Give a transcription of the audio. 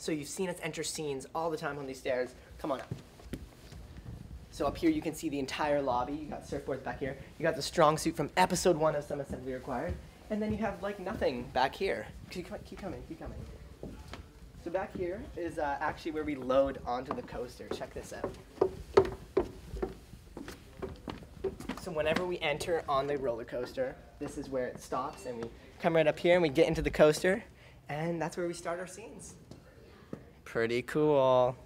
So you've seen us enter scenes all the time on these stairs. Come on up. So up here you can see the entire lobby. You got surfboards back here. You got the strong suit from episode one of Some Assembly Required. And then you have like nothing back here. Keep, keep coming, keep coming. So back here is uh, actually where we load onto the coaster. Check this out. So whenever we enter on the roller coaster, this is where it stops, and we come right up here and we get into the coaster, and that's where we start our scenes. Pretty cool.